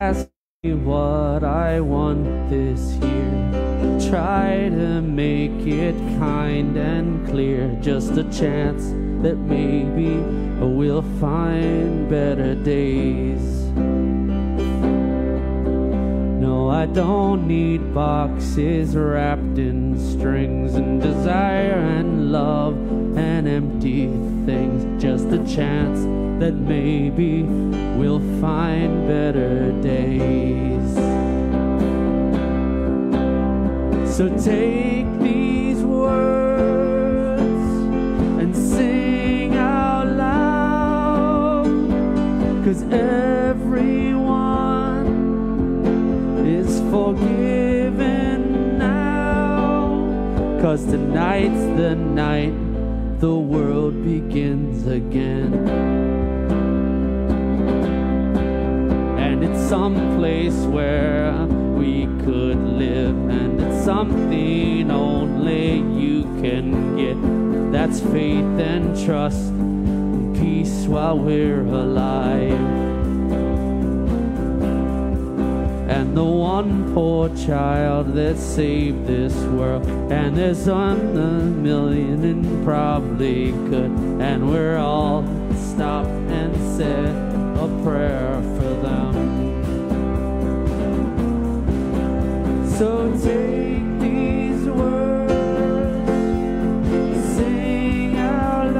ask me what I want this year. Try to make it kind and clear. Just a chance that maybe we'll find better days. I don't need boxes wrapped in strings and desire and love and empty things. Just a chance that maybe we'll find better days. So take these words and sing out loud, cause forgiven now. Cause tonight's the night the world begins again. And it's some place where we could live, and it's something only you can get. That's faith and trust, and peace while we're alive. The one poor child that saved this world, and there's on a million and probably could, and we're all stopped and said a prayer for them. So take these words, sing out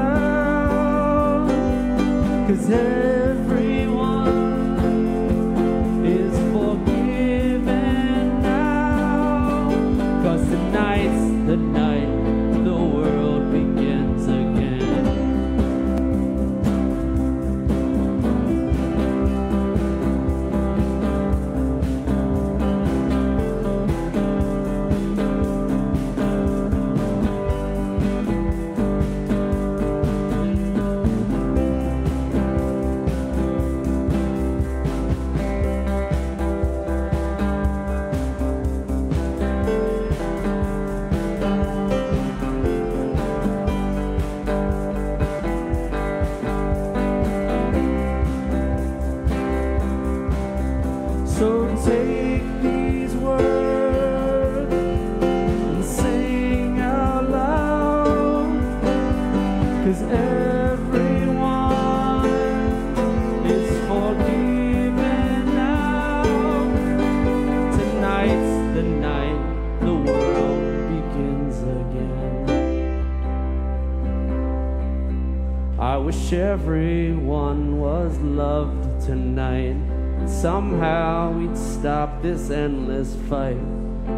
wish everyone was loved tonight. And Somehow we'd stop this endless fight.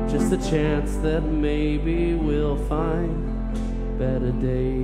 Just a chance that maybe we'll find better days.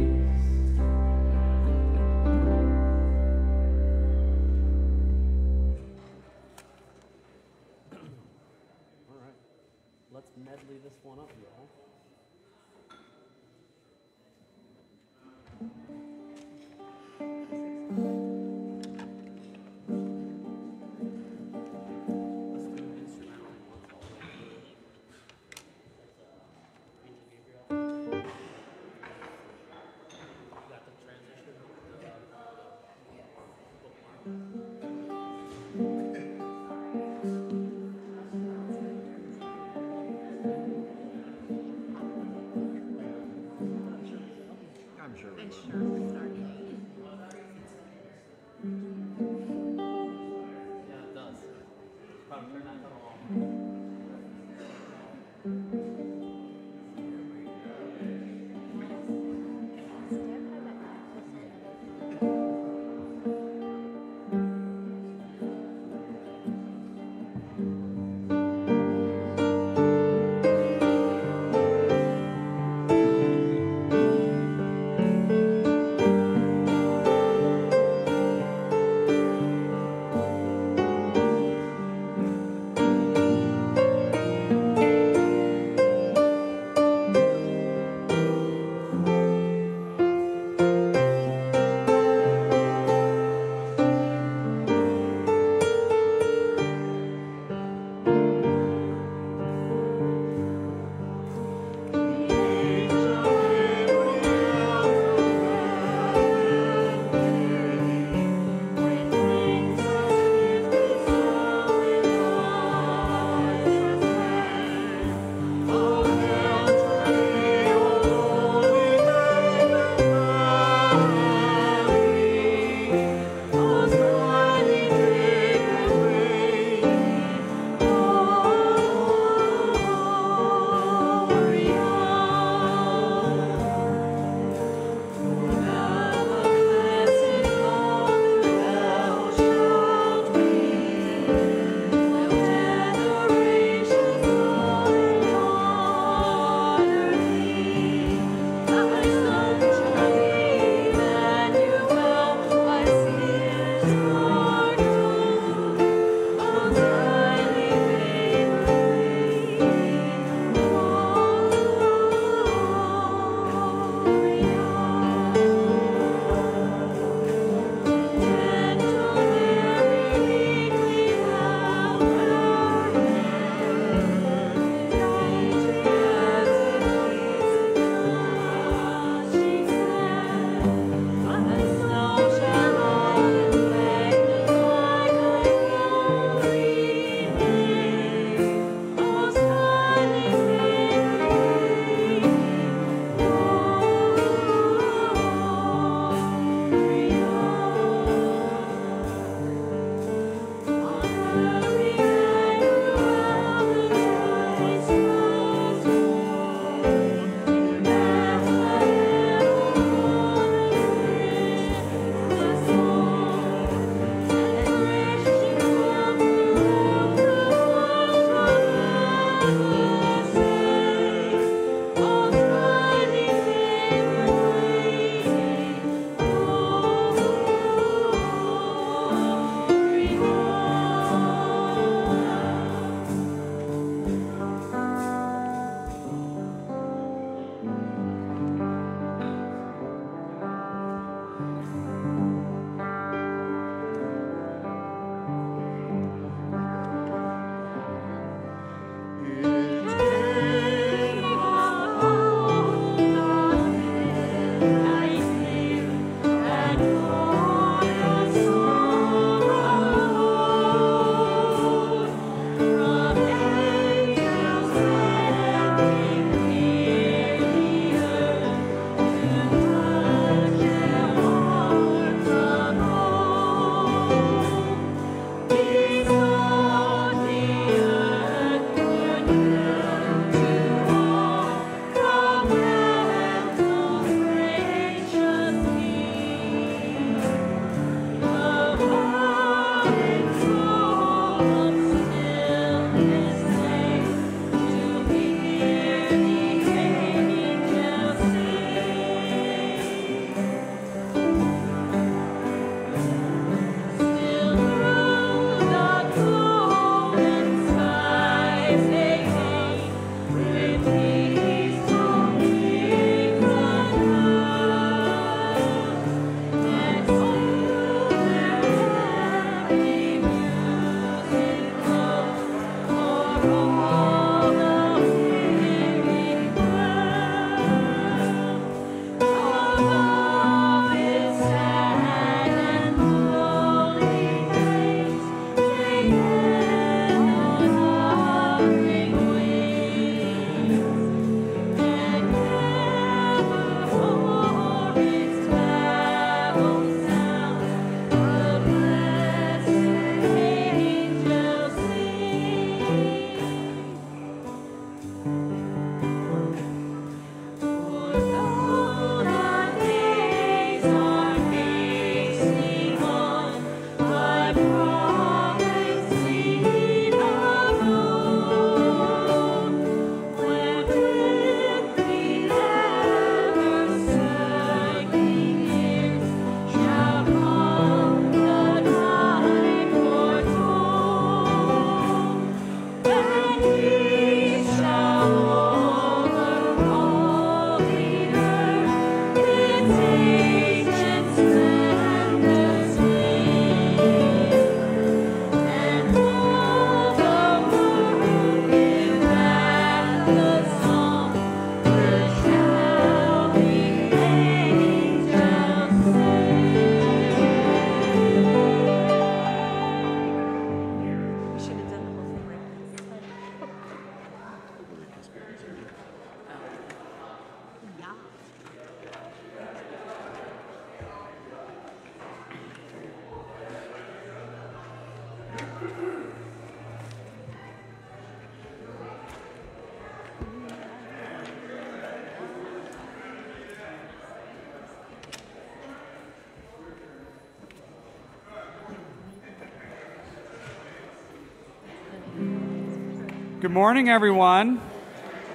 Good morning, everyone.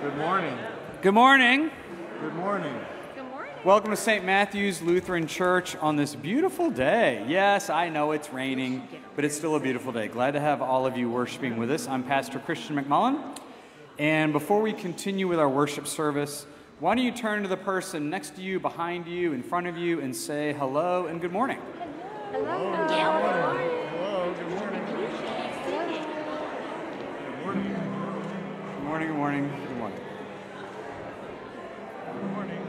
Good morning. Good morning. Good morning. Good morning. Welcome to St. Matthew's Lutheran Church on this beautiful day. Yes, I know it's raining, but it's still a beautiful day. Glad to have all of you worshiping with us. I'm Pastor Christian McMullen. And before we continue with our worship service, why don't you turn to the person next to you, behind you, in front of you, and say hello and good morning? Hello, good morning. Good morning, good morning, good morning. Good morning.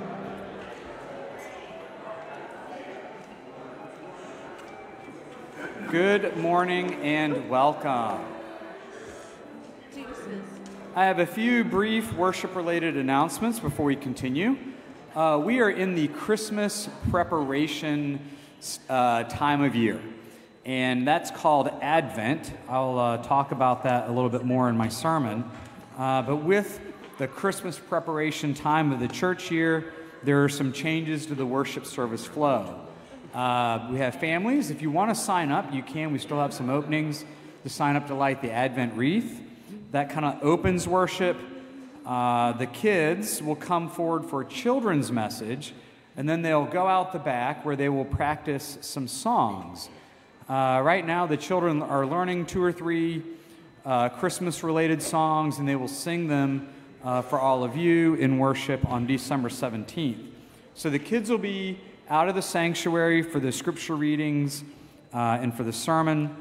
Good morning and welcome. I have a few brief worship related announcements before we continue. Uh, we are in the Christmas preparation uh, time of year, and that's called Advent. I'll uh, talk about that a little bit more in my sermon. Uh, but with the Christmas preparation time of the church year, there are some changes to the worship service flow. Uh, we have families. If you want to sign up, you can. We still have some openings to sign up to light the Advent wreath. That kind of opens worship. Uh, the kids will come forward for a children's message, and then they'll go out the back where they will practice some songs. Uh, right now, the children are learning two or three uh, Christmas related songs, and they will sing them uh, for all of you in worship on December 17th. So the kids will be out of the sanctuary for the scripture readings uh, and for the sermon.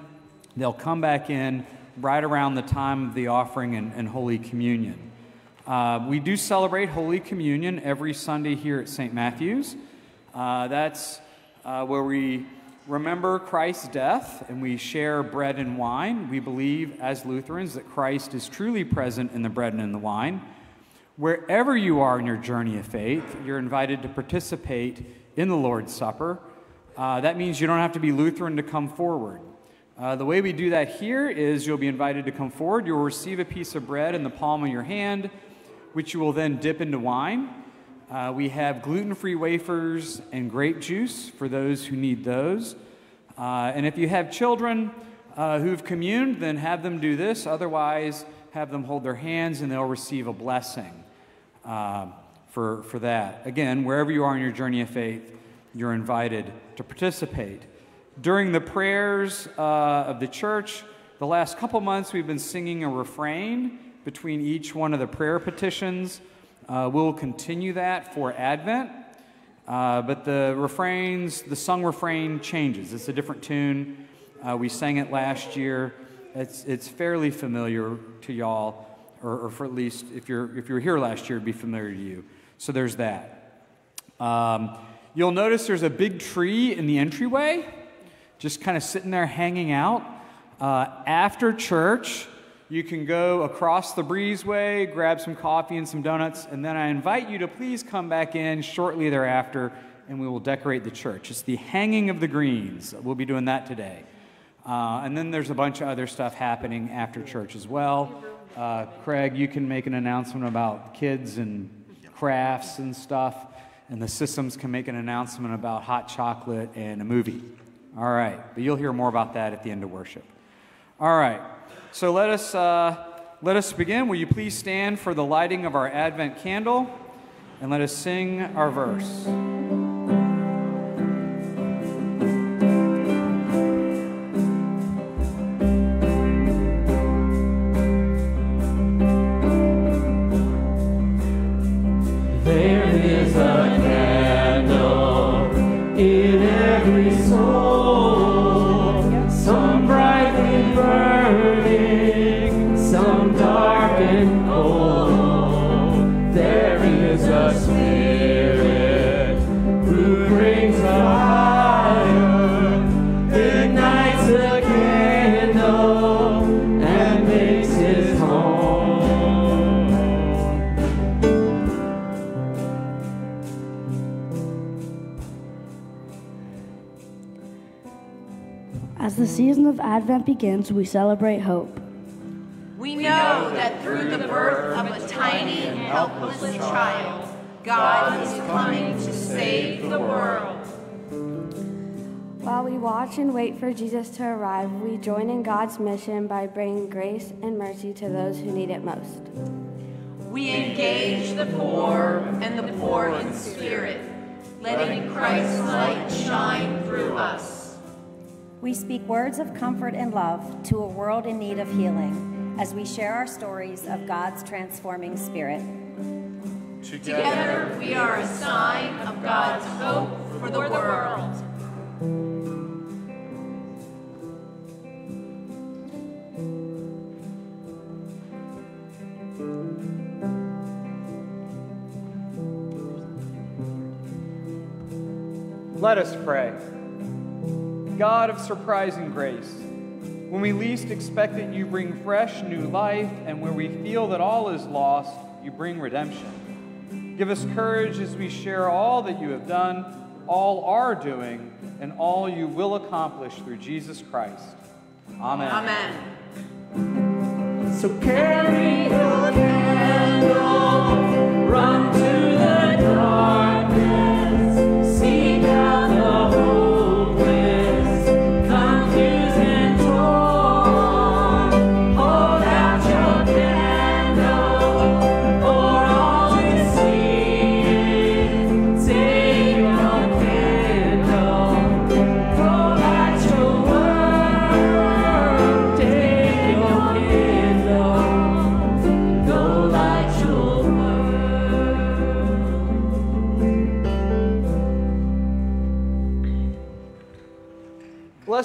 They'll come back in right around the time of the offering and, and Holy Communion. Uh, we do celebrate Holy Communion every Sunday here at St. Matthew's. Uh, that's uh, where we remember Christ's death and we share bread and wine. We believe, as Lutherans, that Christ is truly present in the bread and in the wine. Wherever you are in your journey of faith, you're invited to participate in the Lord's Supper. Uh, that means you don't have to be Lutheran to come forward. Uh, the way we do that here is you'll be invited to come forward. You'll receive a piece of bread in the palm of your hand, which you will then dip into wine. Uh, we have gluten free wafers and grape juice for those who need those. Uh, and if you have children uh, who've communed, then have them do this. Otherwise, have them hold their hands and they'll receive a blessing uh, for, for that. Again, wherever you are in your journey of faith, you're invited to participate. During the prayers uh, of the church, the last couple months we've been singing a refrain between each one of the prayer petitions. Uh, we'll continue that for Advent, uh, but the refrains, the sung refrain changes. It's a different tune. Uh, we sang it last year, it's, it's fairly familiar to y'all, or, or for at least if you're, if you were here last year, it'd be familiar to you. So there's that. Um, you'll notice there's a big tree in the entryway, just kind of sitting there hanging out. Uh, after church, you can go across the breezeway, grab some coffee and some donuts, and then I invite you to please come back in shortly thereafter and we will decorate the church. It's the hanging of the greens. We'll be doing that today. Uh, and then there's a bunch of other stuff happening after church as well. Uh, Craig, you can make an announcement about kids and crafts and stuff, and the systems can make an announcement about hot chocolate and a movie. All right, but you'll hear more about that at the end of worship. All right, so let us uh, let us begin. Will you please stand for the lighting of our Advent candle, and let us sing our verse. As the season of Advent begins, we celebrate hope. We know that through the birth of a tiny and helpless child, God is coming to save the world. While we watch and wait for Jesus to arrive, we join in God's mission by bringing grace and mercy to those who need it most. We engage the poor and the poor in spirit, letting Christ's light shine through us. We speak words of comfort and love to a world in need of healing as we share our stories of God's transforming spirit. Together, we are a sign of God's hope for the world. Let us pray. God of surprising grace, when we least expect it, you bring fresh new life, and where we feel that all is lost, you bring redemption. Give us courage as we share all that you have done, all are doing, and all you will accomplish through Jesus Christ. Amen. Amen. So carry your candle, run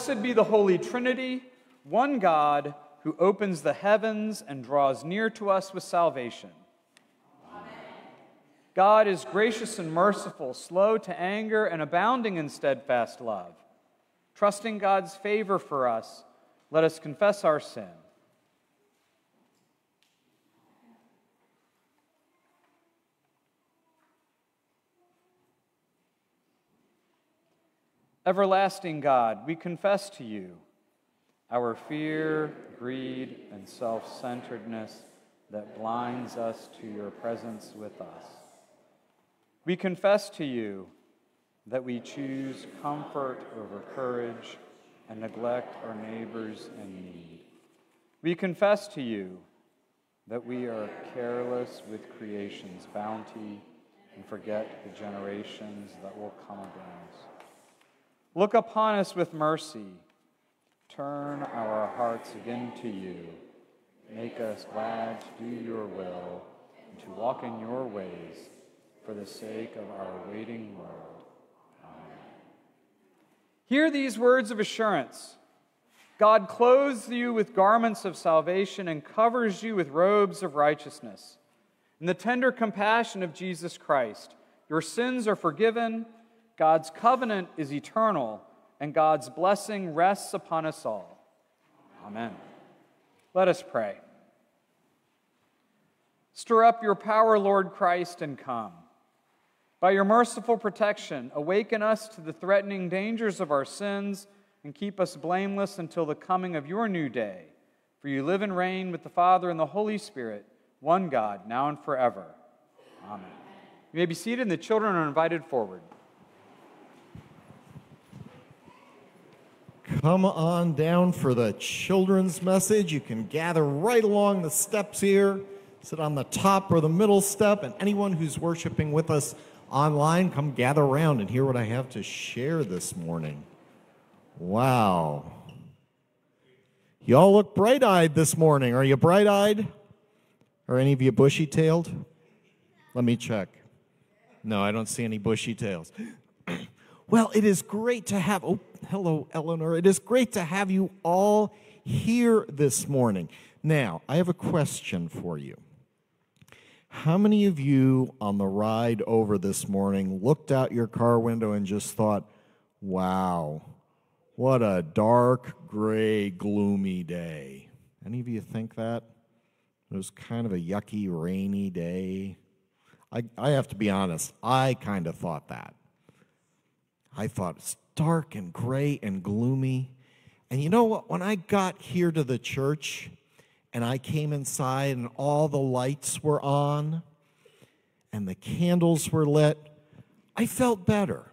Blessed be the Holy Trinity, one God who opens the heavens and draws near to us with salvation. God is gracious and merciful, slow to anger, and abounding in steadfast love. Trusting God's favor for us, let us confess our sin. Everlasting God, we confess to you our fear, greed, and self centeredness that blinds us to your presence with us. We confess to you that we choose comfort over courage and neglect our neighbors in need. We confess to you that we are careless with creation's bounty and forget the generations that will come against. Look upon us with mercy. Turn our hearts again to you. Make us glad to do your will and to walk in your ways for the sake of our waiting world. Amen. Hear these words of assurance. God clothes you with garments of salvation and covers you with robes of righteousness. In the tender compassion of Jesus Christ, your sins are forgiven, God's covenant is eternal, and God's blessing rests upon us all. Amen. Let us pray. Stir up your power, Lord Christ, and come. By your merciful protection, awaken us to the threatening dangers of our sins and keep us blameless until the coming of your new day. For you live and reign with the Father and the Holy Spirit, one God, now and forever. Amen. You may be seated, and the children are invited forward. Come on down for the children's message. You can gather right along the steps here, sit on the top or the middle step, and anyone who's worshiping with us online, come gather around and hear what I have to share this morning. Wow. Y'all look bright eyed this morning. Are you bright eyed? Are any of you bushy tailed? Let me check. No, I don't see any bushy tails. Well, it is great to have, oh, hello, Eleanor. It is great to have you all here this morning. Now, I have a question for you. How many of you on the ride over this morning looked out your car window and just thought, wow, what a dark, gray, gloomy day? Any of you think that? It was kind of a yucky, rainy day. I, I have to be honest, I kind of thought that. I thought it's dark and gray and gloomy. And you know what? When I got here to the church and I came inside and all the lights were on and the candles were lit, I felt better.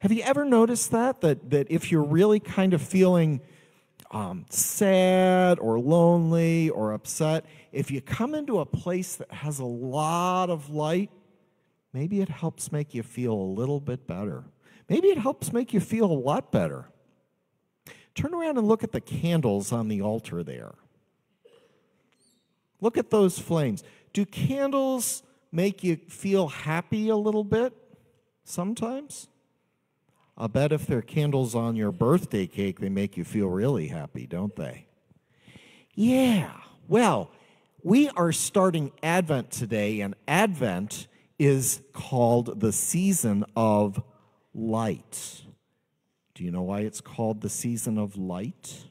Have you ever noticed that? That, that if you're really kind of feeling um, sad or lonely or upset, if you come into a place that has a lot of light, maybe it helps make you feel a little bit better. Maybe it helps make you feel a lot better. Turn around and look at the candles on the altar there. Look at those flames. Do candles make you feel happy a little bit sometimes? I bet if they're candles on your birthday cake, they make you feel really happy, don't they? Yeah. Well, we are starting Advent today, and Advent is called the season of light. Do you know why it's called the season of light?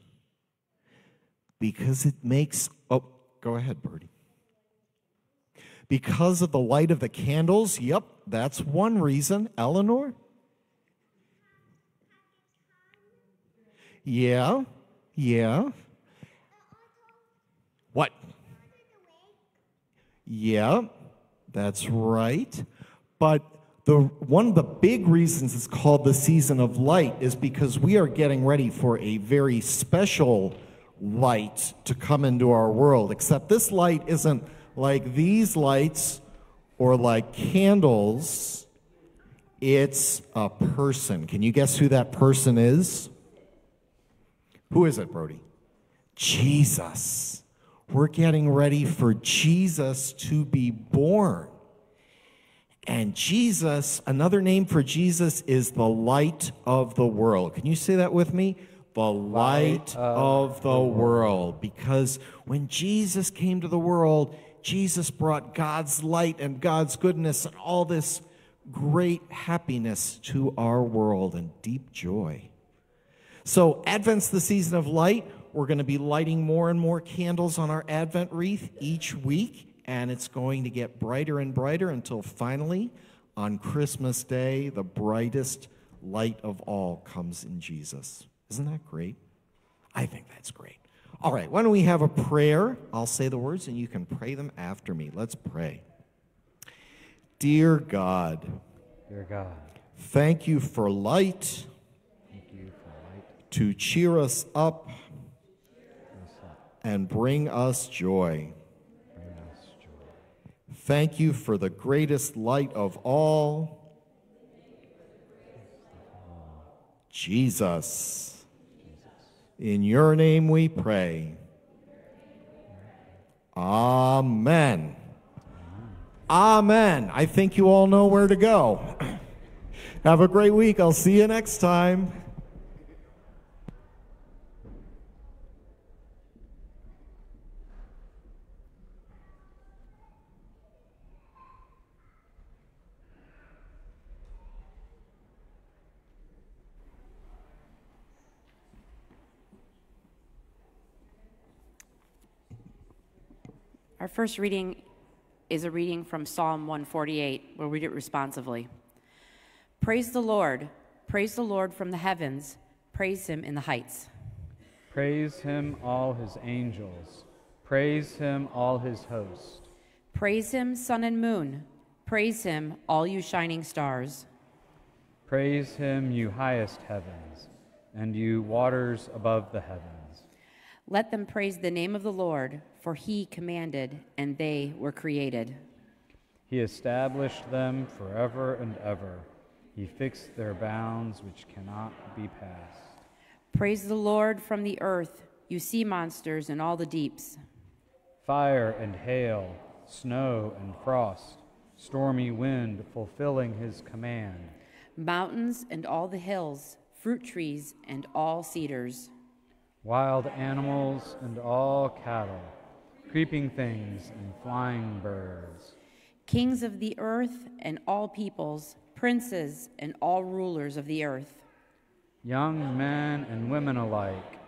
Because it makes, oh, go ahead, Birdie. Because of the light of the candles? Yep, that's one reason. Eleanor? Yeah, yeah. What? Yeah, that's right. But the one of the big reasons it's called the season of light is because we are getting ready for a very special light to come into our world. Except this light isn't like these lights or like candles. It's a person. Can you guess who that person is? Who is it, Brody? Jesus. We're getting ready for Jesus to be born. And Jesus, another name for Jesus is the light of the world. Can you say that with me? The light of the world. Because when Jesus came to the world, Jesus brought God's light and God's goodness and all this great happiness to our world and deep joy. So, Advent's the season of light. We're going to be lighting more and more candles on our Advent wreath each week, and it's going to get brighter and brighter until finally, on Christmas Day, the brightest light of all comes in Jesus. Isn't that great? I think that's great. All right, why don't we have a prayer? I'll say the words and you can pray them after me. Let's pray. Dear God, Dear God, thank you for light thank you for light. to cheer us up and bring us joy. Thank you for the greatest light of all, Jesus. In your name we pray. Amen. Amen. I think you all know where to go. Have a great week. I'll see you next time. First reading is a reading from Psalm 148. We'll read it responsively. Praise the Lord. Praise the Lord from the heavens. Praise him in the heights. Praise him, all his angels. Praise him, all his host. Praise him, sun and moon. Praise him, all you shining stars. Praise him, you highest heavens, and you waters above the heavens. Let them praise the name of the Lord, for he commanded, and they were created. He established them forever and ever. He fixed their bounds which cannot be passed. Praise the Lord from the earth, you sea monsters and all the deeps. Fire and hail, snow and frost, stormy wind fulfilling his command. Mountains and all the hills, fruit trees and all cedars. Wild animals and all cattle, creeping things and flying birds. Kings of the earth and all peoples, princes and all rulers of the earth. Young men and women alike,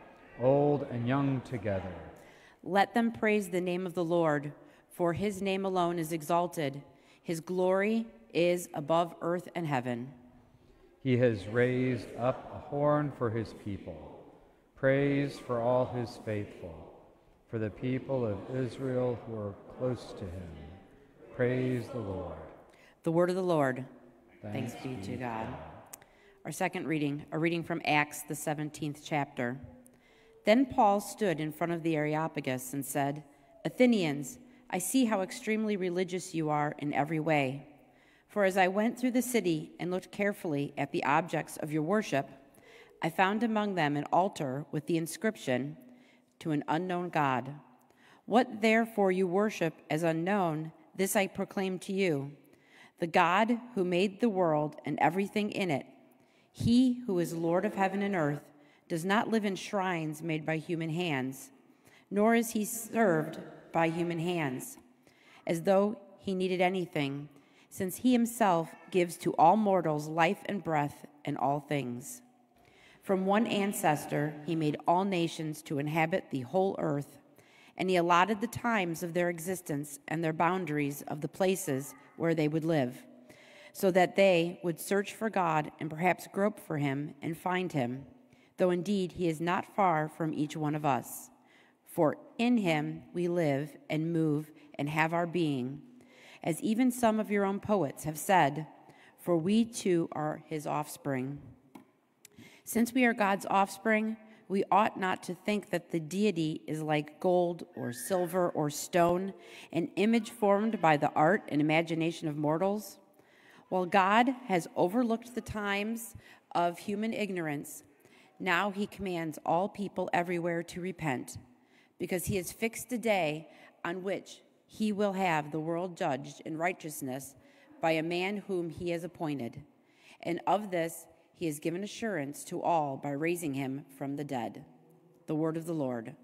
old and young together. Let them praise the name of the Lord, for his name alone is exalted. His glory is above earth and heaven. He has raised up a horn for his people, praise for all his faithful, for the people of Israel who are close to him. Praise the Lord. The word of the Lord. Thanks, Thanks be to God. Our second reading, a reading from Acts, the 17th chapter. Then Paul stood in front of the Areopagus and said, Athenians, I see how extremely religious you are in every way. For as I went through the city and looked carefully at the objects of your worship, I found among them an altar with the inscription, To an unknown God. What therefore you worship as unknown, this I proclaim to you the God who made the world and everything in it, he who is Lord of heaven and earth, does not live in shrines made by human hands, nor is he served by human hands, as though he needed anything, since he himself gives to all mortals life and breath and all things. From one ancestor, he made all nations to inhabit the whole earth, and he allotted the times of their existence and their boundaries of the places where they would live, so that they would search for God and perhaps grope for him and find him, though indeed he is not far from each one of us. For in him we live and move and have our being, as even some of your own poets have said, for we too are his offspring. Since we are God's offspring, we ought not to think that the deity is like gold or silver or stone, an image formed by the art and imagination of mortals. While God has overlooked the times of human ignorance, now he commands all people everywhere to repent, because he has fixed a day on which he will have the world judged in righteousness by a man whom he has appointed. And of this he has given assurance to all by raising him from the dead. The word of the Lord.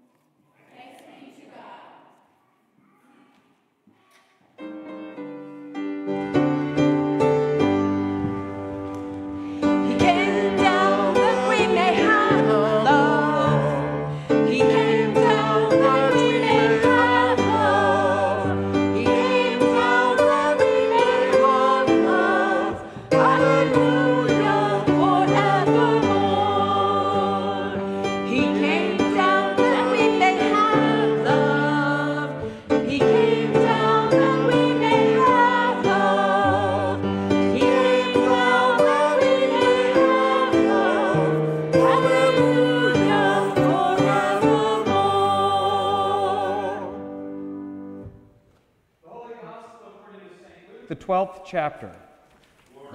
12th chapter.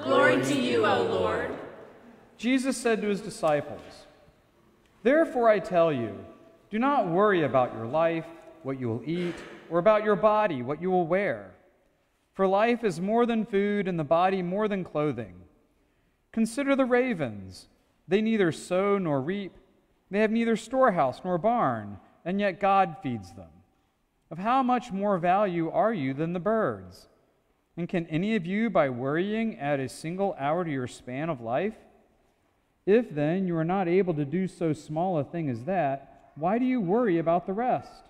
Glory to you, O Lord. Jesus said to his disciples, Therefore I tell you, do not worry about your life, what you will eat, or about your body, what you will wear. For life is more than food, and the body more than clothing. Consider the ravens. They neither sow nor reap, they have neither storehouse nor barn, and yet God feeds them. Of how much more value are you than the birds? And can any of you, by worrying, add a single hour to your span of life? If then you are not able to do so small a thing as that, why do you worry about the rest?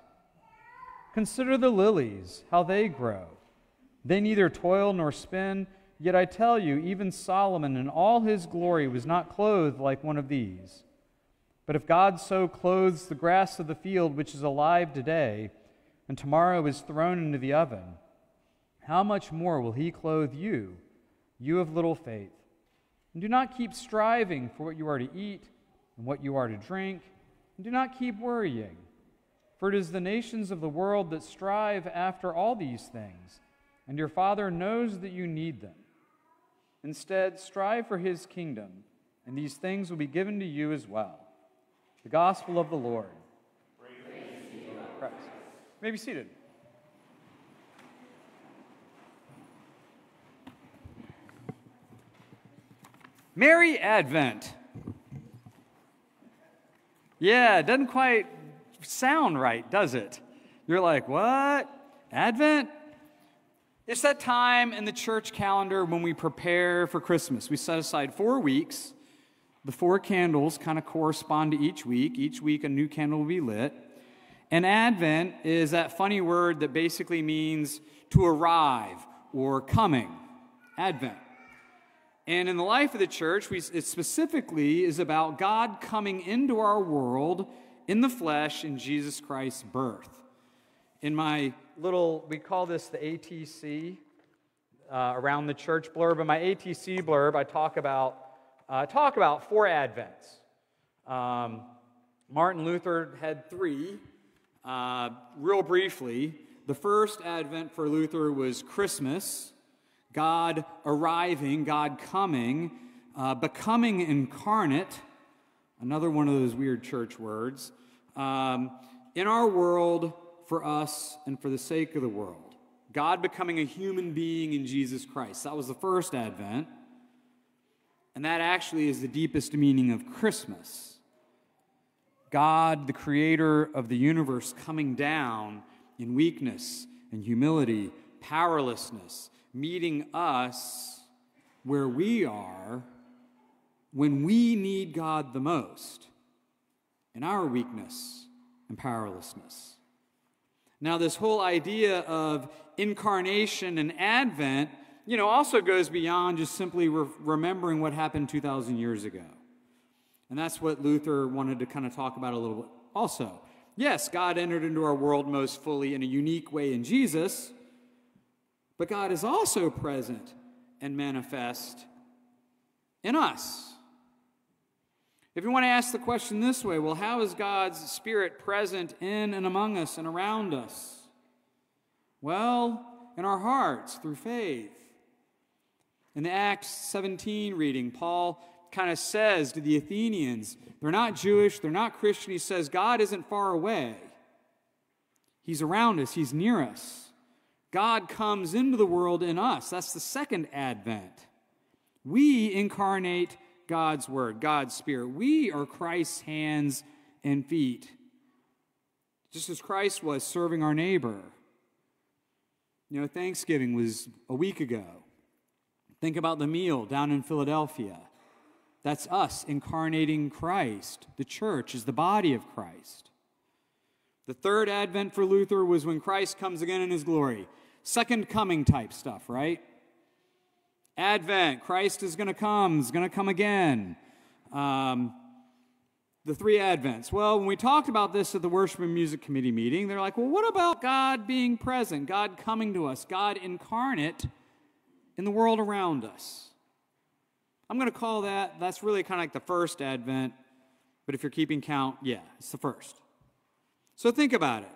Consider the lilies, how they grow. They neither toil nor spin, yet I tell you, even Solomon in all his glory was not clothed like one of these. But if God so clothes the grass of the field, which is alive today, and tomorrow is thrown into the oven, how much more will he clothe you, you of little faith? And do not keep striving for what you are to eat and what you are to drink, and do not keep worrying. For it is the nations of the world that strive after all these things, and your Father knows that you need them. Instead, strive for his kingdom, and these things will be given to you as well. The gospel of the Lord. Christ. You may be seated. Merry Advent. Yeah, it doesn't quite sound right, does it? You're like, what? Advent? It's that time in the church calendar when we prepare for Christmas. We set aside four weeks. The four candles kind of correspond to each week. Each week, a new candle will be lit. And Advent is that funny word that basically means to arrive or coming. Advent. And in the life of the church, we, it specifically is about God coming into our world in the flesh in Jesus Christ's birth. In my little, we call this the ATC uh, around the church blurb. In my ATC blurb, I talk about uh, talk about four Advents. Um, Martin Luther had three. Uh, real briefly, the first Advent for Luther was Christmas, God arriving, God coming, uh, becoming incarnate another one of those weird church words, um, in our world, for us, and for the sake of the world. God becoming a human being in Jesus Christ. That was the first Advent. And that actually is the deepest meaning of Christmas. God, the creator of the universe, coming down in weakness and humility, powerlessness, meeting us where we are when we need God the most, in our weakness and powerlessness. Now, this whole idea of incarnation and advent, you know, also goes beyond just simply re- remembering what happened 2,000 years ago. And that's what Luther wanted to kind of talk about a little bit also. Yes, God entered into our world most fully in a unique way in Jesus, but God is also present and manifest in us. If you want to ask the question this way, well, how is God's Spirit present in and among us and around us? Well, in our hearts through faith. In the Acts 17 reading, Paul kind of says to the Athenians, they're not Jewish, they're not Christian. He says, God isn't far away, He's around us, He's near us. God comes into the world in us. That's the second advent. We incarnate God's word, God's spirit. We are Christ's hands and feet. Just as Christ was serving our neighbor. You know, Thanksgiving was a week ago. Think about the meal down in Philadelphia. That's us incarnating Christ. The church is the body of Christ. The third advent for Luther was when Christ comes again in his glory. Second coming type stuff, right? Advent, Christ is going to come, is going to come again. Um, the three Advents. Well, when we talked about this at the Worship and Music Committee meeting, they're like, well, what about God being present, God coming to us, God incarnate in the world around us? I'm going to call that, that's really kind of like the first Advent, but if you're keeping count, yeah, it's the first. So think about it.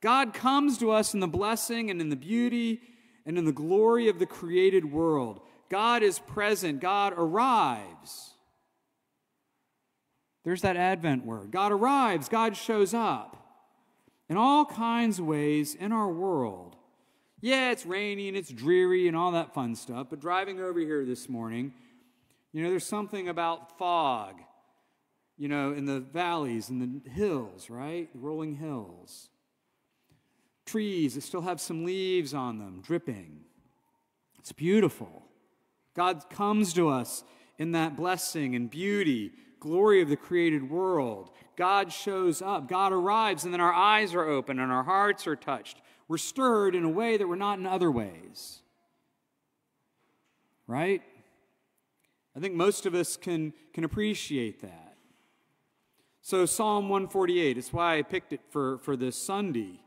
God comes to us in the blessing and in the beauty and in the glory of the created world. God is present, God arrives. There's that Advent word. God arrives, God shows up in all kinds of ways in our world. Yeah, it's rainy and it's dreary and all that fun stuff, but driving over here this morning, you know, there's something about fog, you know, in the valleys and the hills, right? The rolling hills trees that still have some leaves on them, dripping. It's beautiful. God comes to us in that blessing and beauty, glory of the created world. God shows up, God arrives, and then our eyes are open and our hearts are touched. We're stirred in a way that we're not in other ways. Right? I think most of us can, can appreciate that. So, Psalm 148, it's why I picked it for, for this Sunday.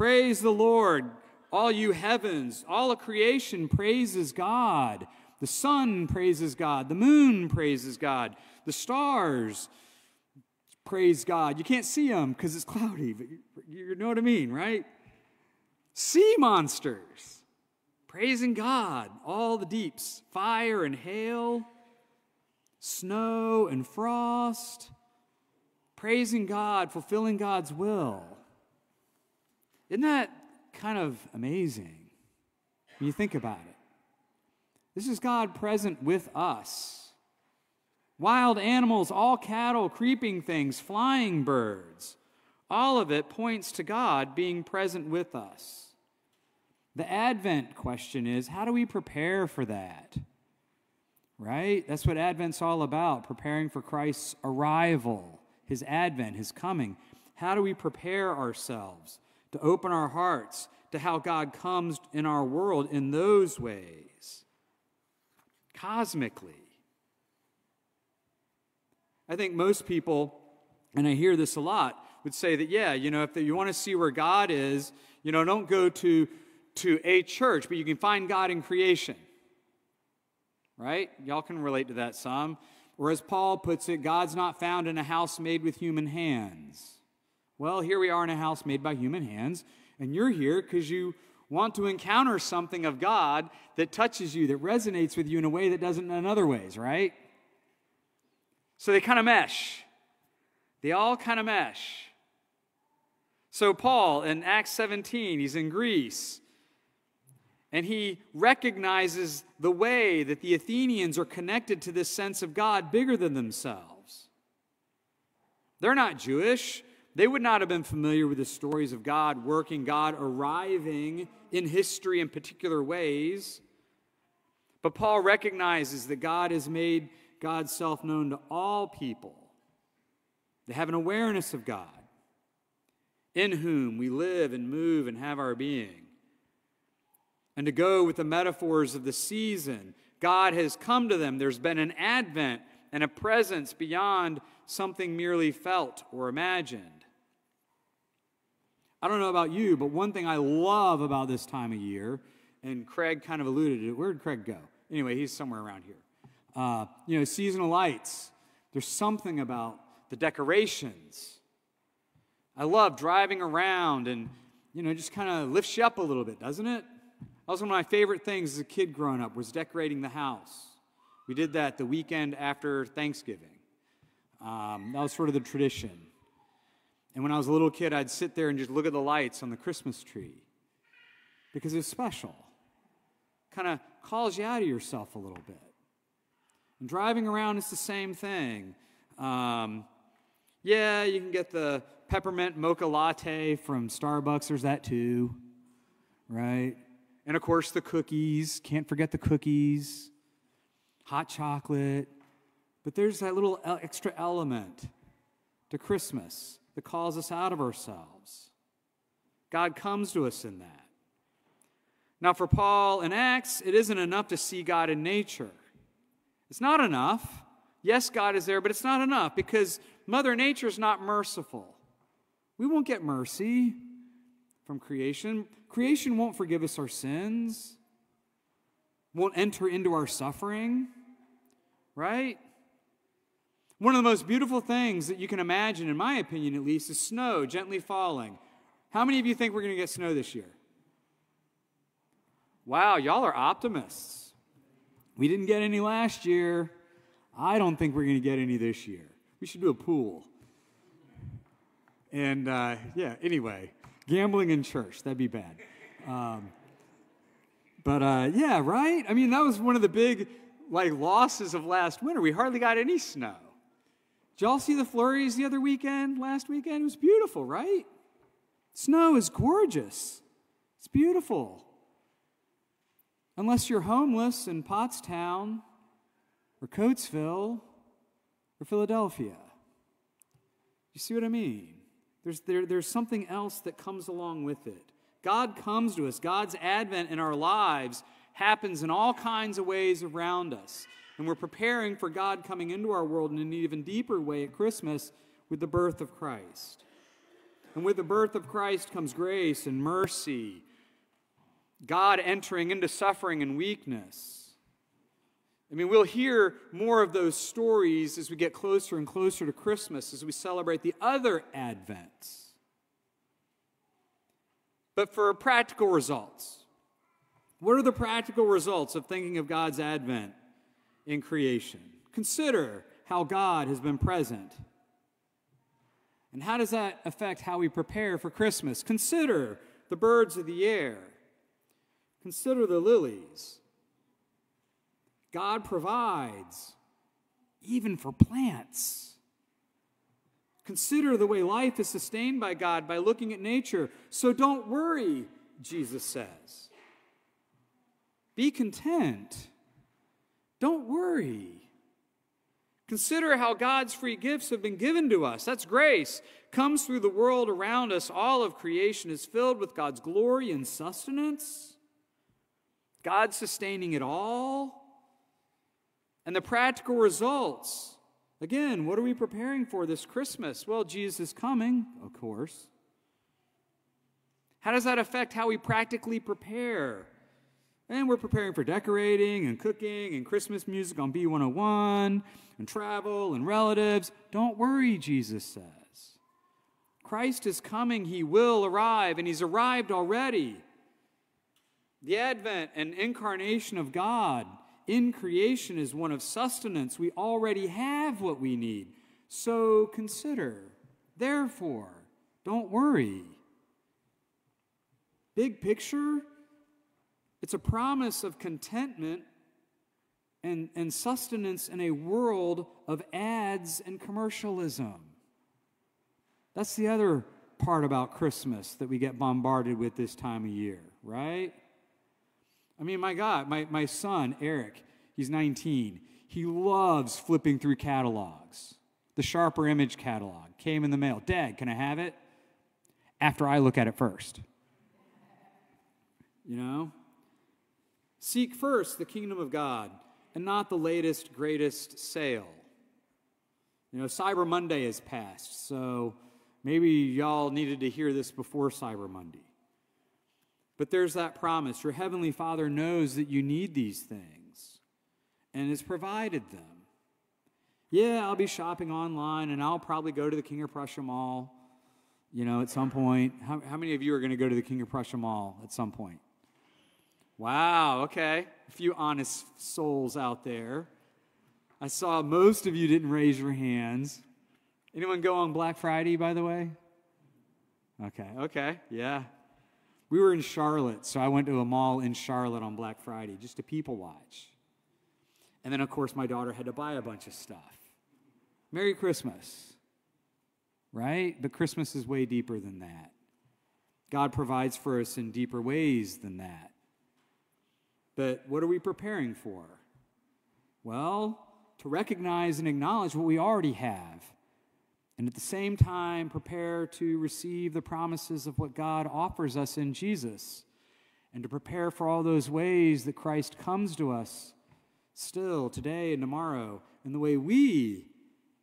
Praise the Lord, all you heavens, all of creation praises God. The sun praises God, the moon praises God, the stars praise God. You can't see them because it's cloudy, but you, you know what I mean, right? Sea monsters praising God, all the deeps, fire and hail, snow and frost, praising God, fulfilling God's will. Isn't that kind of amazing when you think about it? This is God present with us. Wild animals, all cattle, creeping things, flying birds, all of it points to God being present with us. The Advent question is how do we prepare for that? Right? That's what Advent's all about preparing for Christ's arrival, his advent, his coming. How do we prepare ourselves to open our hearts to how God comes in our world in those ways? Cosmically. I think most people, and I hear this a lot, would say that, yeah, you know, if you want to see where God is, you know, don't go to, to a church, but you can find God in creation. Right? Y'all can relate to that some. Or as Paul puts it, God's not found in a house made with human hands. Well, here we are in a house made by human hands, and you're here because you want to encounter something of God that touches you, that resonates with you in a way that doesn't in other ways, right? So they kind of mesh. They all kind of mesh. So, Paul in Acts 17, he's in Greece, and he recognizes the way that the Athenians are connected to this sense of God bigger than themselves. They're not Jewish. They would not have been familiar with the stories of God working, God arriving in history in particular ways. But Paul recognizes that God has made God's self known to all people. They have an awareness of God, in whom we live and move and have our being. And to go with the metaphors of the season, God has come to them. There's been an advent and a presence beyond something merely felt or imagined. I don't know about you, but one thing I love about this time of year, and Craig kind of alluded to it. Where did Craig go? Anyway, he's somewhere around here. Uh, you know, seasonal lights. There's something about the decorations. I love driving around and, you know, just kind of lifts you up a little bit, doesn't it? That was one of my favorite things as a kid growing up was decorating the house. We did that the weekend after Thanksgiving. Um, that was sort of the tradition. And when I was a little kid, I'd sit there and just look at the lights on the Christmas tree because it's special. Kind of calls you out of yourself a little bit. And driving around is the same thing. Um, yeah, you can get the peppermint mocha latte from Starbucks, there's that too, right? And of course, the cookies. Can't forget the cookies, hot chocolate. But there's that little extra element to Christmas that calls us out of ourselves. God comes to us in that. Now, for Paul in Acts, it isn't enough to see God in nature. It's not enough. Yes, God is there, but it's not enough because Mother Nature is not merciful. We won't get mercy from creation. Creation won't forgive us our sins, won't enter into our suffering, right? One of the most beautiful things that you can imagine, in my opinion at least, is snow gently falling. How many of you think we're going to get snow this year? Wow, y'all are optimists. We didn't get any last year. I don't think we're going to get any this year. We should do a pool. And uh, yeah, anyway, gambling in church, that'd be bad. Um, but uh, yeah, right? I mean, that was one of the big like losses of last winter. We hardly got any snow. Y'all see the flurries the other weekend, last weekend? It was beautiful, right? Snow is gorgeous. It's beautiful. Unless you're homeless in Pottstown or Coatesville or Philadelphia. You see what I mean? There's, there, there's something else that comes along with it. God comes to us. God's advent in our lives happens in all kinds of ways around us. And we're preparing for God coming into our world in an even deeper way at Christmas with the birth of Christ. And with the birth of Christ comes grace and mercy, God entering into suffering and weakness. I mean, we'll hear more of those stories as we get closer and closer to Christmas, as we celebrate the other Advents. But for practical results, what are the practical results of thinking of God's advent in creation? Consider how God has been present. And how does that affect how we prepare for Christmas? Consider the birds of the air. Consider the lilies. God provides even for plants. Consider the way life is sustained by God by looking at nature. So don't worry, Jesus says. Be content. Don't worry. Consider how God's free gifts have been given to us. That's grace. Comes through the world around us. All of creation is filled with God's glory and sustenance. God sustaining it all. And the practical results. Again, what are we preparing for this Christmas? Well, Jesus is coming, of course. How does that affect how we practically prepare? And we're preparing for decorating and cooking and Christmas music on B101 and travel and relatives. Don't worry, Jesus says. Christ is coming, he will arrive, and he's arrived already. The advent and incarnation of God in creation is one of sustenance. We already have what we need. So consider. Therefore, don't worry. Big picture, it's a promise of contentment and, and sustenance in a world of ads and commercialism. That's the other part about Christmas that we get bombarded with this time of year, right? I mean, my God, my, my son, Eric, he's 19. He loves flipping through catalogs. The Sharper Image catalog came in the mail. Dad, can I have it? After I look at it first. You know? Seek first the kingdom of God and not the latest, greatest sale. You know, Cyber Monday has passed, so maybe y'all needed to hear this before Cyber Monday. But there's that promise. Your Heavenly Father knows that you need these things and has provided them. Yeah, I'll be shopping online and I'll probably go to the King of Prussia Mall, you know, at some point. How, how many of you are going to go to the King of Prussia Mall at some point? Wow, okay. A few honest souls out there. I saw most of you didn't raise your hands. Anyone go on Black Friday, by the way? Okay, okay, yeah. We were in Charlotte, so I went to a mall in Charlotte on Black Friday just to people watch. And then, of course, my daughter had to buy a bunch of stuff. Merry Christmas, right? But Christmas is way deeper than that. God provides for us in deeper ways than that. But what are we preparing for? Well, to recognize and acknowledge what we already have and at the same time prepare to receive the promises of what God offers us in Jesus, and to prepare for all those ways that Christ comes to us still today and tomorrow, in the way we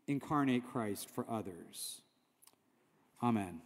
incarnate Christ for others. Amen.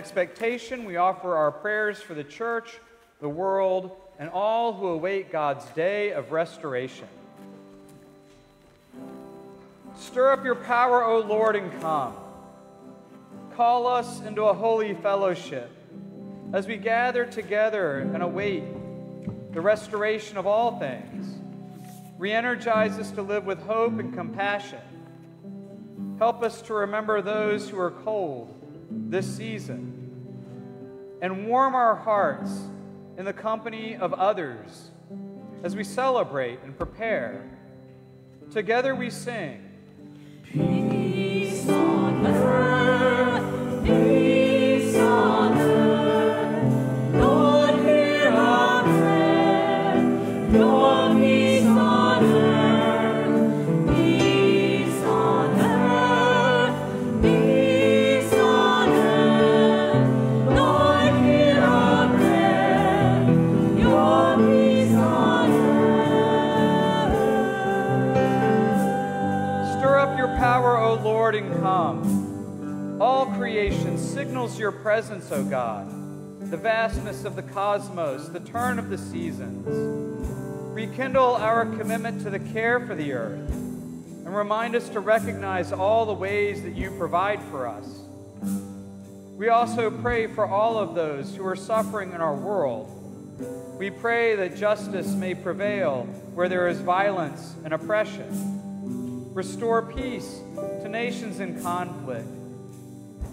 Expectation, we offer our prayers for the church, the world, and all who await God's day of restoration. Stir up your power, O Lord, and come. Call us into a holy fellowship as we gather together and await the restoration of all things. Re energize us to live with hope and compassion. Help us to remember those who are cold this season and warm our hearts in the company of others as we celebrate and prepare. Together we sing. Peace your presence, O God. The vastness of the cosmos, the turn of the seasons. Rekindle our commitment to the care for the earth and remind us to recognize all the ways that you provide for us. We also pray for all of those who are suffering in our world. We pray that justice may prevail where there is violence and oppression. Restore peace to nations in conflict.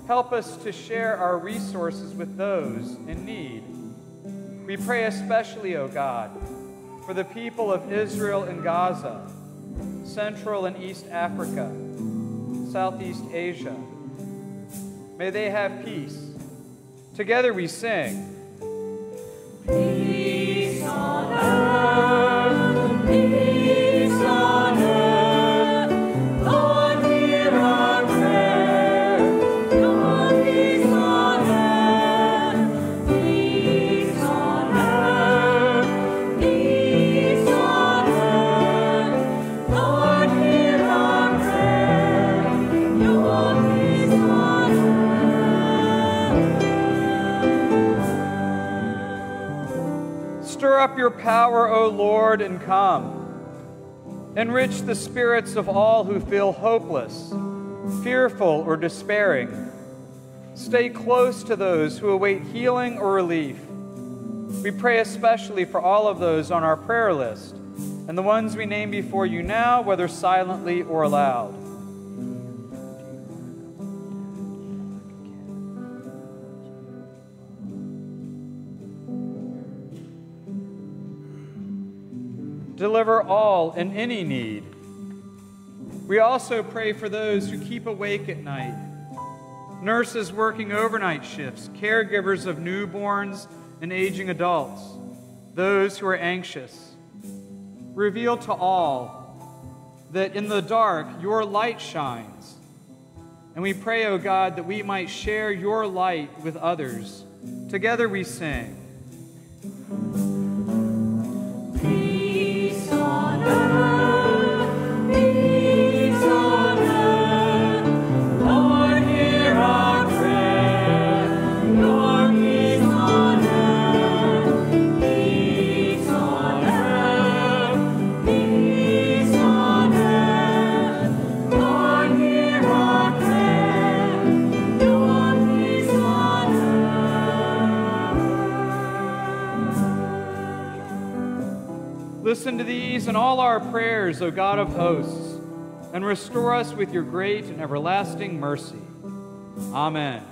Help us to share our resources with those in need. We pray especially, O God, for the people of Israel and Gaza, Central and East Africa, Southeast Asia. May they have peace. Together we sing. Peace on earth, your power, O Lord, and come. Enrich the spirits of all who feel hopeless, fearful, or despairing. Stay close to those who await healing or relief. We pray especially for all of those on our prayer list and the ones we name before you now, whether silently or aloud. Deliver all in any need. We also pray for those who keep awake at night nurses working overnight shifts, caregivers of newborns and aging adults, those who are anxious. Reveal to all that in the dark your light shines, And we pray, O God, that we might share your light with others. Together we sing. Peace Listen to these and all our prayers, O God of hosts, and restore us with your great and everlasting mercy. Amen.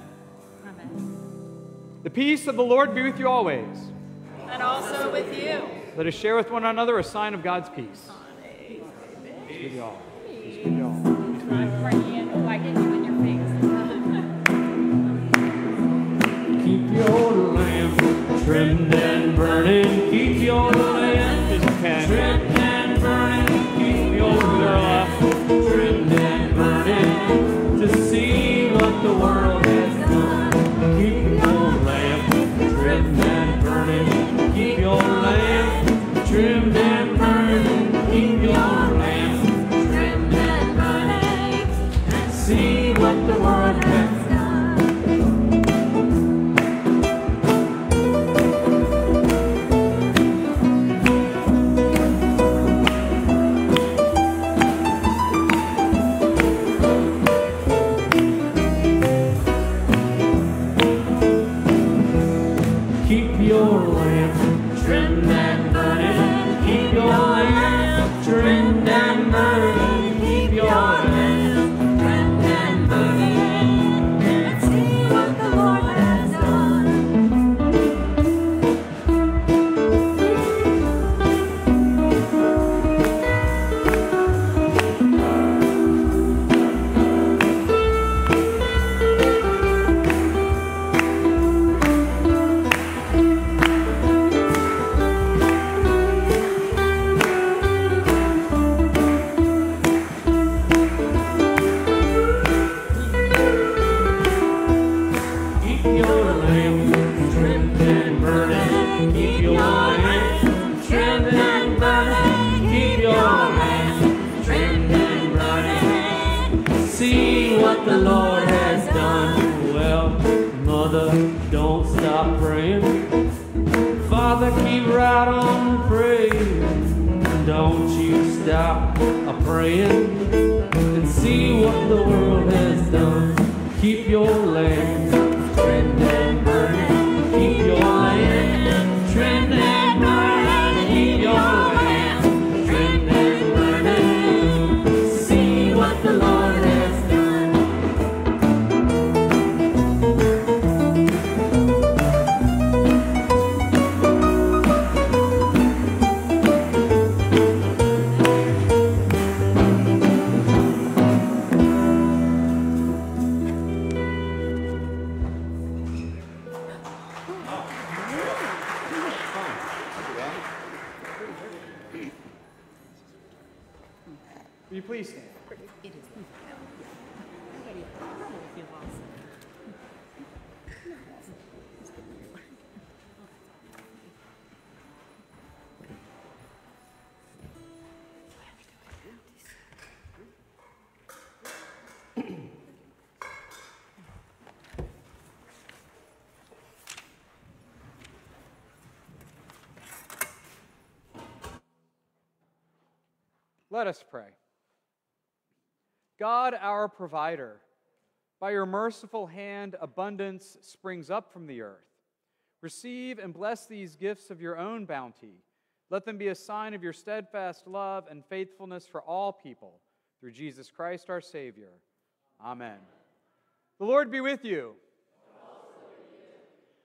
The peace of the Lord be with you always. And also with you. Let us share with one another a sign of God's peace. Peace with you all. Peace with. Peace with you all. Keep your trimmed and burning. Keep your lamp trimmed and burning. Keep your lamp trimmed and burning to see what the world has done. Keep your lamp trimmed and burning. Keep your lamp trimmed Let us pray. God, our provider, by your merciful hand, abundance springs up from the earth. Receive and bless these gifts of your own bounty. Let them be a sign of your steadfast love and faithfulness for all people, through Jesus Christ our Savior. Amen. The Lord be with you.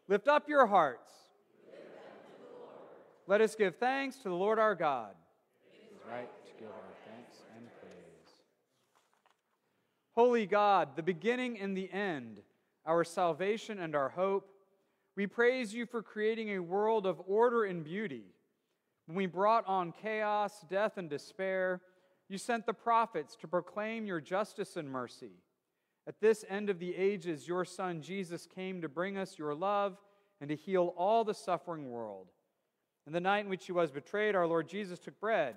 Lift up your hearts. Let us give thanks to the Lord our God. Right give our thanks and praise. Holy God, the beginning and the end, our salvation and our hope, we praise you for creating a world of order and beauty. When we brought on chaos, death, and despair, you sent the prophets to proclaim your justice and mercy. At this end of the ages, your Son Jesus came to bring us your love and to heal all the suffering world. In the night in which he was betrayed, our Lord Jesus took bread,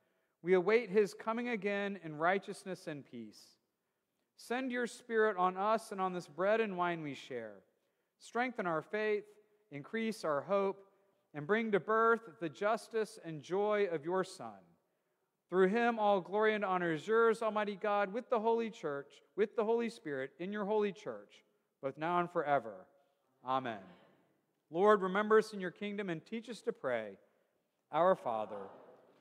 we await his coming again in righteousness and peace. Send your Spirit on us and on this bread and wine we share. Strengthen our faith, increase our hope, and bring to birth the justice and joy of your Son. Through him, all glory and honor is yours, Almighty God, with the Holy Church, with the Holy Spirit, in your holy church, both now and forever. Amen. Lord, remember us in your kingdom and teach us to pray. Our Father,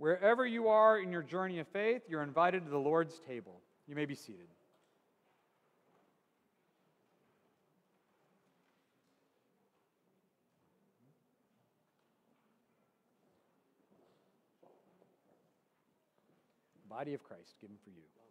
Wherever you are in your journey of faith, you're invited to the Lord's table. You may be seated. Body of Christ given for you.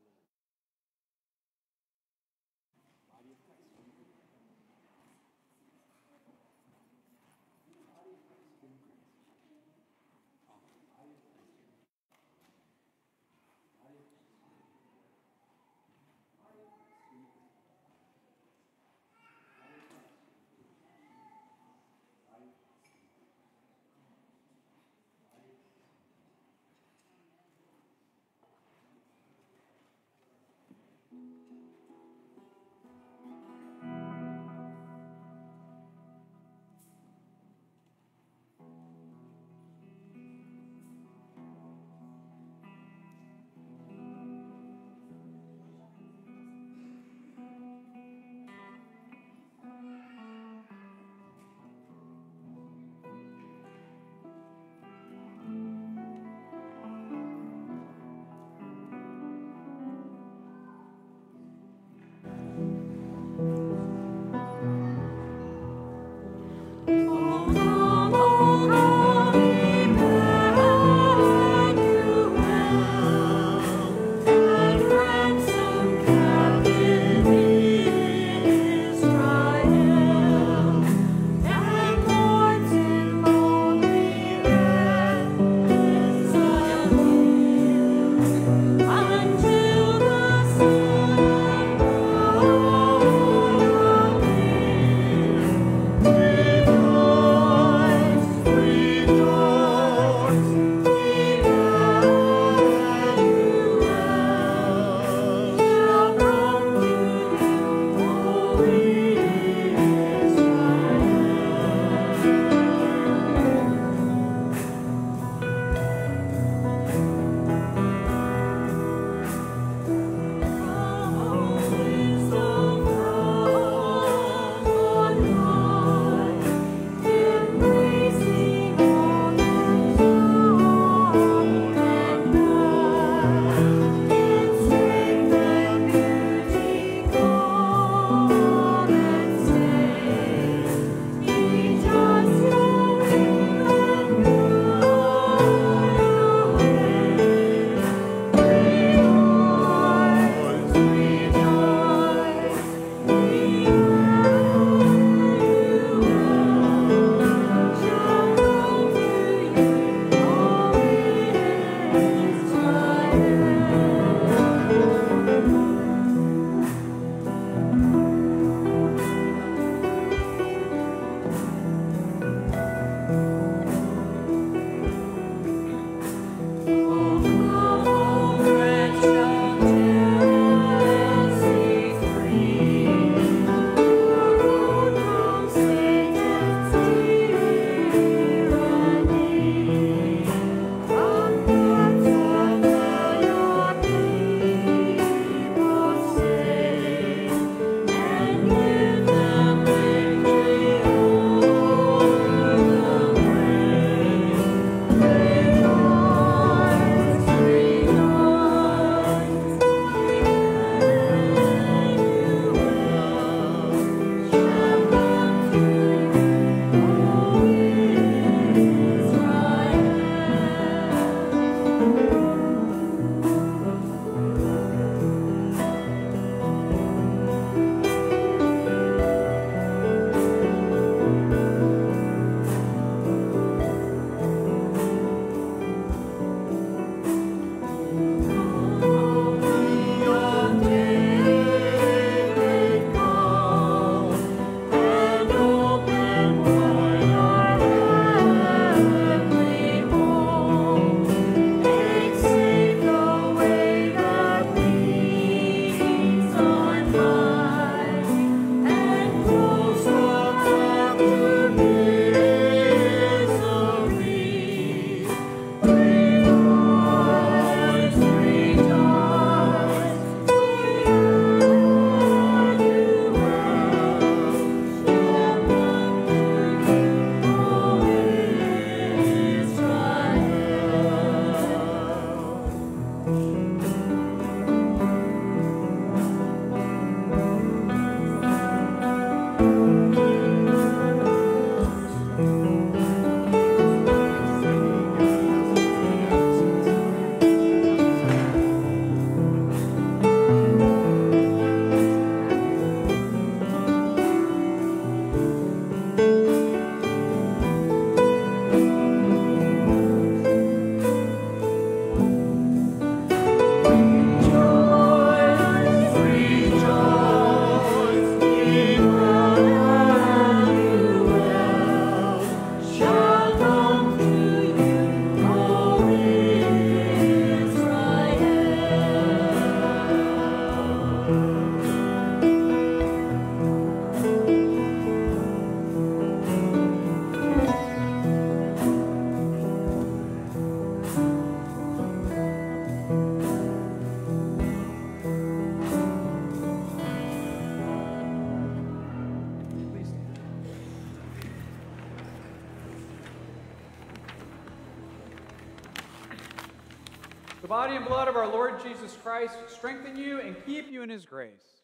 Blood of our Lord Jesus Christ strengthen you and keep you in his grace.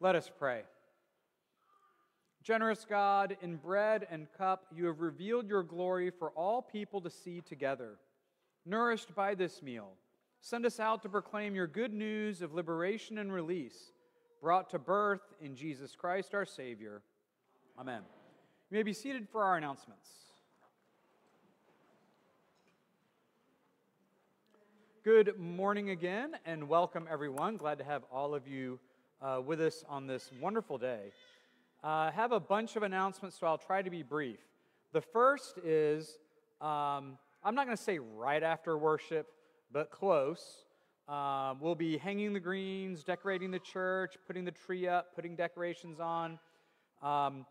Let us pray. Generous God, in bread and cup, you have revealed your glory for all people to see together. Nourished by this meal, send us out to proclaim your good news of liberation and release, brought to birth in Jesus Christ our Savior. Amen. You may be seated for our announcements. Good morning again, and welcome everyone. Glad to have all of you uh, with us on this wonderful day. I uh, have a bunch of announcements, so I'll try to be brief. The first is um, I'm not going to say right after worship, but close. Um, we'll be hanging the greens, decorating the church, putting the tree up, putting decorations on. Um,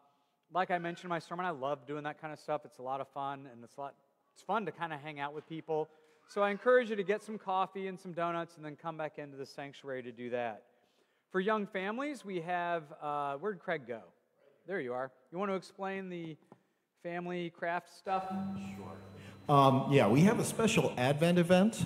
like I mentioned in my sermon, I love doing that kind of stuff. It's a lot of fun, and it's a lot. It's fun to kind of hang out with people. So I encourage you to get some coffee and some donuts, and then come back into the sanctuary to do that. For young families, we have uh, where'd Craig go? There you are. You want to explain the family craft stuff? Sure. Um, yeah, we have a special Advent event.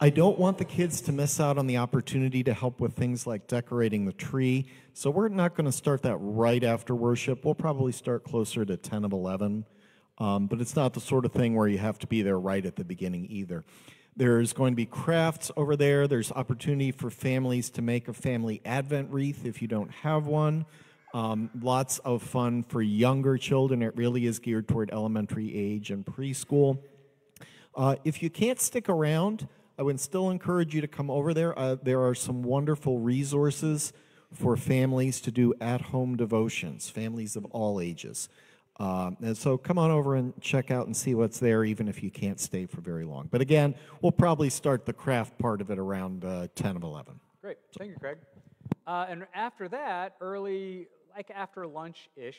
I don't want the kids to miss out on the opportunity to help with things like decorating the tree. So we're not going to start that right after worship. We'll probably start closer to 10 of 11. Um, but it's not the sort of thing where you have to be there right at the beginning either. There's going to be crafts over there. There's opportunity for families to make a family Advent wreath if you don't have one. Um, lots of fun for younger children. It really is geared toward elementary age and preschool. Uh, if you can't stick around, I would still encourage you to come over there. Uh, there are some wonderful resources for families to do at home devotions, families of all ages. Um, and so come on over and check out and see what's there, even if you can't stay for very long. But again, we'll probably start the craft part of it around uh, 10 of 11. Great. Thank you, Craig. Uh, and after that, early, like after lunch ish,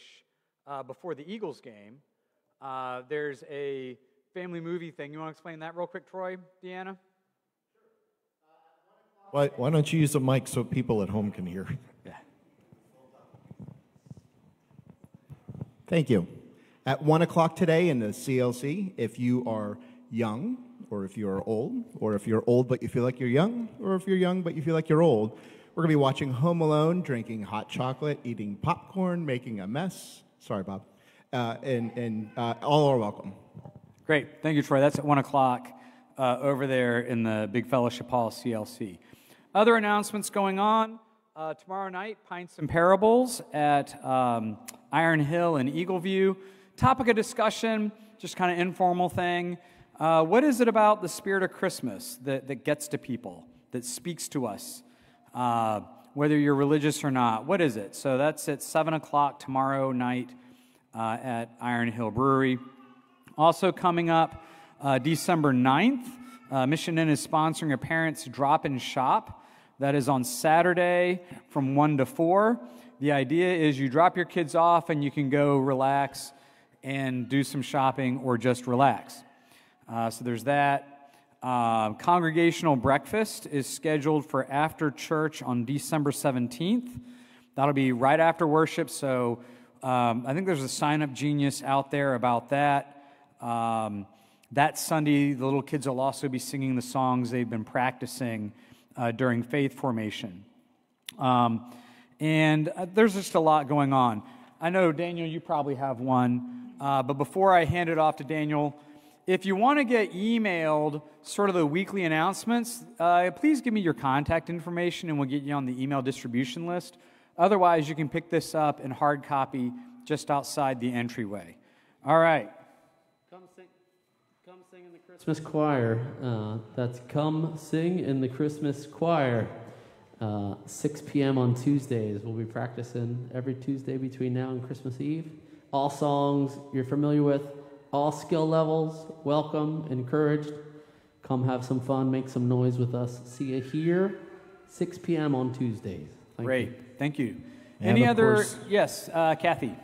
uh, before the Eagles game, uh, there's a family movie thing. You want to explain that real quick, Troy, Deanna? Why, why don't you use a mic so people at home can hear? Thank you. At 1 o'clock today in the CLC, if you are young, or if you're old, or if you're old but you feel like you're young, or if you're young but you feel like you're old, we're going to be watching Home Alone, drinking hot chocolate, eating popcorn, making a mess. Sorry, Bob. Uh, and and uh, all are welcome. Great. Thank you, Troy. That's at 1 o'clock uh, over there in the Big Fellowship Hall, CLC. Other announcements going on. Uh, tomorrow night, Pints and Parables at um, Iron Hill and Eagleview. Topic of discussion, just kind of informal thing. Uh, what is it about the spirit of Christmas that, that gets to people, that speaks to us, uh, whether you're religious or not? What is it? So that's at 7 o'clock tomorrow night uh, at Iron Hill Brewery. Also, coming up uh, December 9th, uh, Mission Inn is sponsoring a parents' drop in shop. That is on Saturday from 1 to 4. The idea is you drop your kids off and you can go relax and do some shopping or just relax. Uh, so there's that. Uh, congregational breakfast is scheduled for after church on December 17th. That'll be right after worship. So um, I think there's a sign up genius out there about that. Um, that Sunday, the little kids will also be singing the songs they've been practicing uh, during faith formation. Um, and uh, there's just a lot going on. I know, Daniel, you probably have one. Uh, but before I hand it off to Daniel, if you want to get emailed sort of the weekly announcements, uh, please give me your contact information and we'll get you on the email distribution list. Otherwise, you can pick this up in hard copy just outside the entryway. All right. Come sing, come sing in the Christmas choir. Uh, that's Come Sing in the Christmas Choir. Uh, 6 p.m. on Tuesdays. We'll be practicing every Tuesday between now and Christmas Eve. All songs you're familiar with, all skill levels, welcome, encouraged. Come have some fun, make some noise with us. See you here, 6 p.m. on Tuesdays. Thank Great. You. Thank you. And Any other? course- yes, uh, Kathy.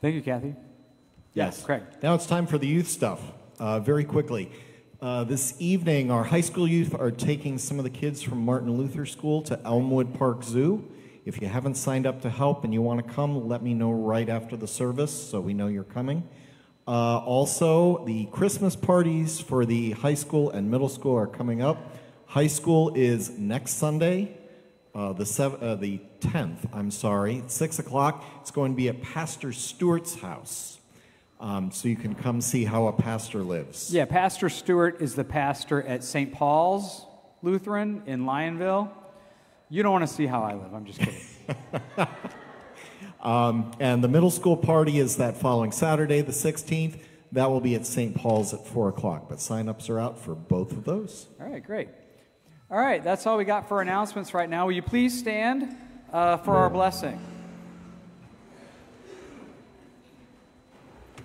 Thank you, Kathy. Yes. Craig. Now it's time for the youth stuff. Uh, very quickly. Uh, this evening, our high school youth are taking some of the kids from Martin Luther School to Elmwood Park Zoo. If you haven't signed up to help and you want to come, let me know right after the service so we know you're coming. Uh, also, the Christmas parties for the high school and middle school are coming up. High school is next Sunday, uh, the, sev- uh, the 10th, I'm sorry, 6 o'clock. It's going to be at Pastor Stewart's house. Um, so you can come see how a pastor lives. Yeah, Pastor Stewart is the pastor at St. Paul's Lutheran in Lionville. You don't want to see how I live. I'm just kidding. Um, and the middle school party is that following Saturday, the 16th. That will be at St. Paul's at 4 o'clock. But sign-ups are out for both of those. All right, great. All right, that's all we got for announcements right now. Will you please stand uh, for our blessing?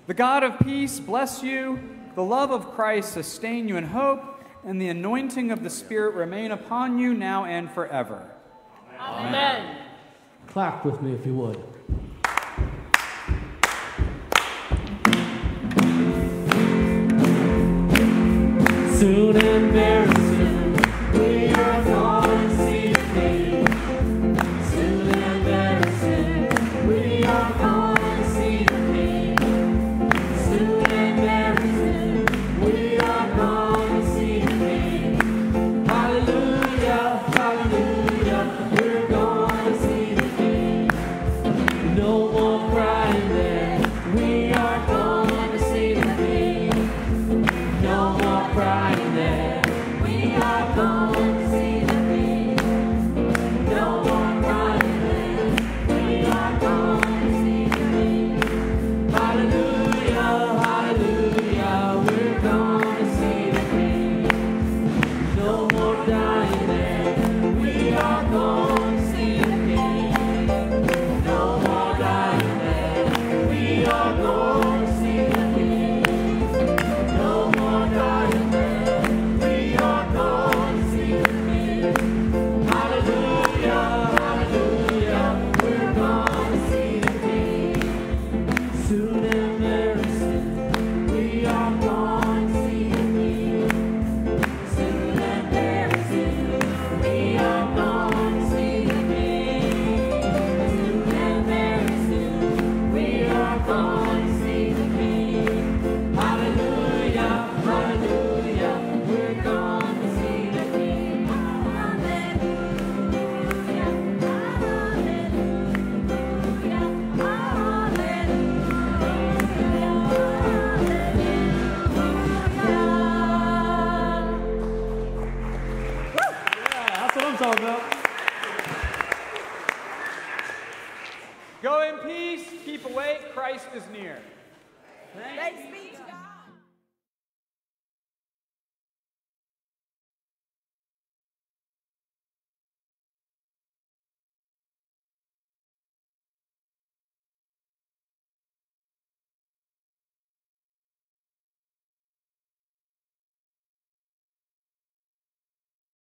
The God of peace bless you, the love of Christ sustain you in hope, and the anointing of the Spirit remain upon you now and forever. Amen. Clap with me if you would. Soon and very